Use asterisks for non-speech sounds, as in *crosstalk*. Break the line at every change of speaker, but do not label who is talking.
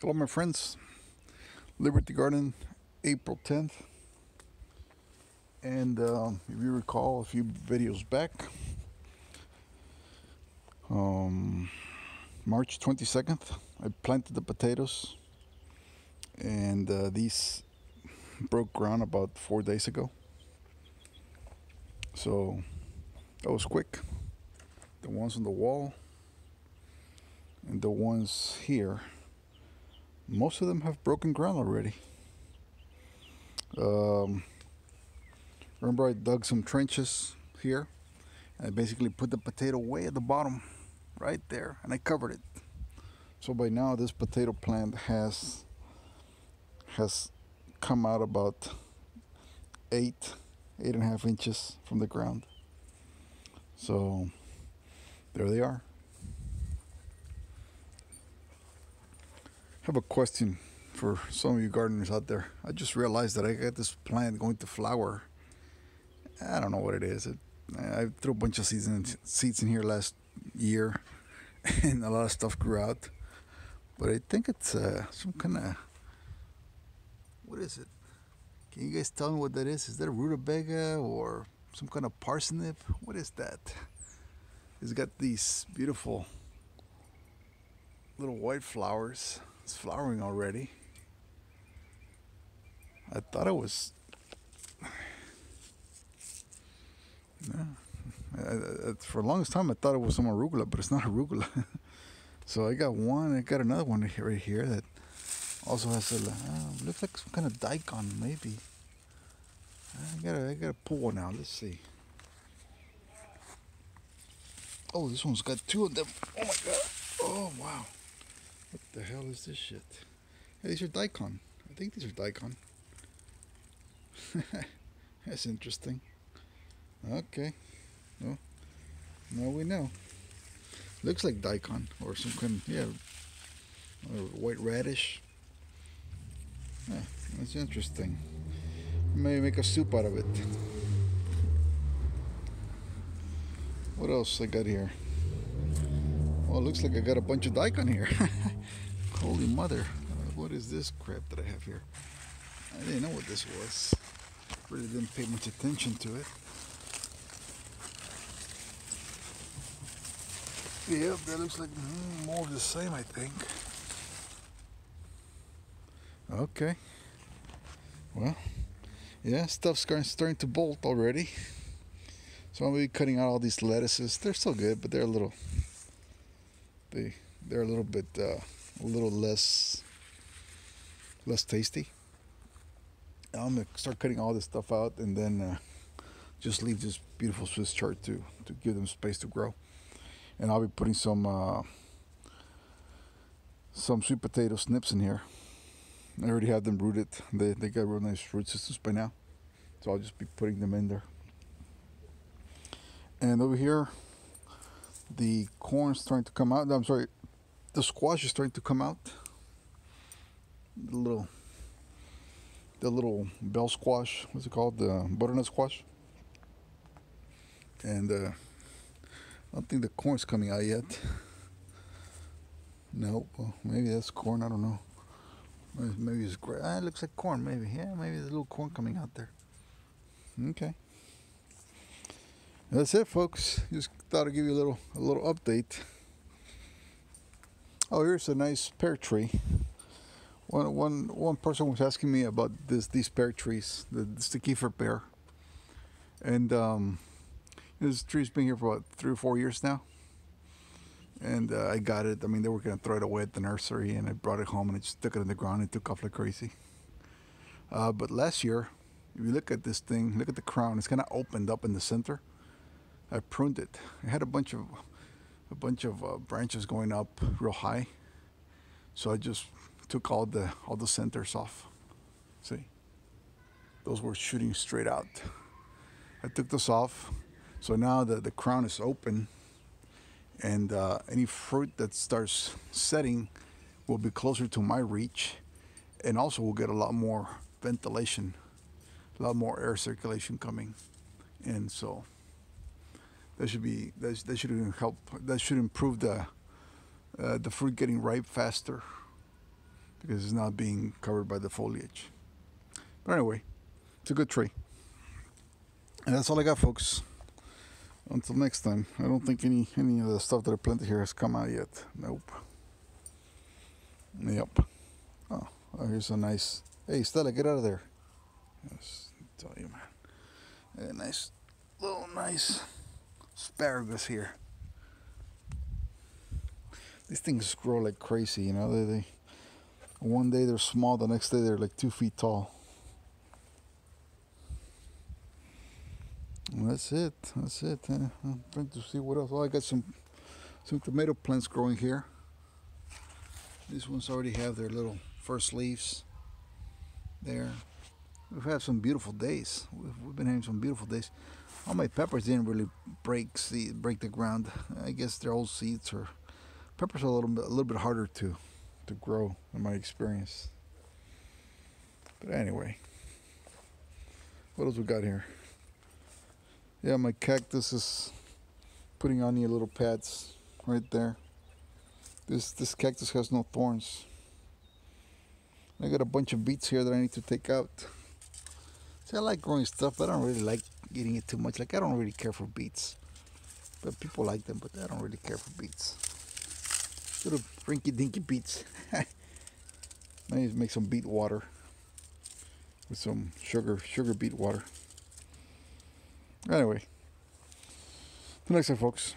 Hello, my friends. Liberty Garden, April 10th. And um, if you recall a few videos back, um, March 22nd, I planted the potatoes. And uh, these broke ground about four days ago. So that was quick. The ones on the wall and the ones here most of them have broken ground already. Um, remember I dug some trenches here and I basically put the potato way at the bottom right there and I covered it. So by now this potato plant has has come out about eight, eight and a half inches from the ground. So there they are. Have a question for some of you gardeners out there. I just realized that I got this plant going to flower. I don't know what it is. It, I threw a bunch of seeds in, seeds in here last year, *laughs* and a lot of stuff grew out. But I think it's uh, some kind of what is it? Can you guys tell me what that is? Is that a rutabaga or some kind of parsnip? What is that? It's got these beautiful little white flowers. It's flowering already. I thought it was. Yeah. For the longest time, I thought it was some arugula, but it's not arugula. *laughs* so I got one. I got another one right here that also has a uh, looks like some kind of daikon, maybe. I gotta, I gotta pull one out. Let's see. Oh, this one's got two of them. Oh my god. Oh wow. What the hell is this shit? Hey, these are daikon. I think these are daikon. *laughs* That's interesting. Okay. Well, now we know. Looks like daikon or some kind of, yeah, white radish. Yeah, that's interesting. Maybe make a soup out of it. What else I got here? Well, looks like I got a bunch of daikon here. *laughs* Holy mother. Uh, what is this crap that I have here? I didn't know what this was. Really didn't pay much attention to it. Yep, that looks like mm, more of the same, I think. Okay. Well, yeah, stuff's starting to bolt already. So I'm going to be cutting out all these lettuces. They're still good, but they're a little they they're a little bit uh, a little less less tasty. I'm gonna start cutting all this stuff out and then uh, just leave this beautiful Swiss chard to to give them space to grow. And I'll be putting some uh, some sweet potato snips in here. I already have them rooted. They they got real nice root systems by now, so I'll just be putting them in there. And over here, the corn's starting to come out. I'm sorry, the squash is starting to come out. The little, the little bell squash. What's it called? The butternut squash. And uh, I don't think the corn's coming out yet. No, well, maybe that's corn. I don't know. Maybe it's gray. Ah, it looks like corn. Maybe, yeah, maybe there's a little corn coming out there. Okay. That's it, folks. Just thought I'd give you a little a little update. Oh, here's a nice pear tree. One one one person was asking me about this these pear trees, the, the Kieffer pear, and um, this tree's been here for about three or four years now. And uh, I got it. I mean, they were gonna throw it away at the nursery, and I brought it home and I just stuck it in the ground and took off like crazy. Uh, but last year, if you look at this thing, look at the crown. It's kind of opened up in the center I pruned it. It had a bunch of a bunch of uh, branches going up real high, so I just took all the all the centers off. See, those were shooting straight out. I took this off, so now the the crown is open, and uh, any fruit that starts setting will be closer to my reach, and also we'll get a lot more ventilation, a lot more air circulation coming, and so that should be that, that should help that should improve the uh, the fruit getting ripe faster because it's not being covered by the foliage. But anyway, it's a good tree. And that's all I got, folks. Until next time, I don't think any any of the stuff that I planted here has come out yet. Nope. Yep. Oh, oh here's a nice. Hey, Stella, get out of there. Yes, tell you, man. A nice, little nice asparagus here. These things grow like crazy, you know. They, they one day they're small, the next day they're like two feet tall. And that's it. That's it. Uh, I'm trying to see what else. Oh, I got some some tomato plants growing here. These ones already have their little first leaves there. We've had some beautiful days. We've, we've been having some beautiful days. All my peppers didn't really break seed, break the ground. I guess they're old seeds or peppers are a little bit a little bit harder to to grow in my experience. But anyway, what else we got here? Yeah, my cactus is putting on your little pads right there. This this cactus has no thorns. I got a bunch of beets here that I need to take out. See, I like growing stuff, but I don't really like eating it too much. Like I don't really care for beets, but people like them, but I don't really care for beets. Little rinky dinky beets. *laughs* I need to make some beet water with some sugar, sugar beet water. Anyway, till next time, folks.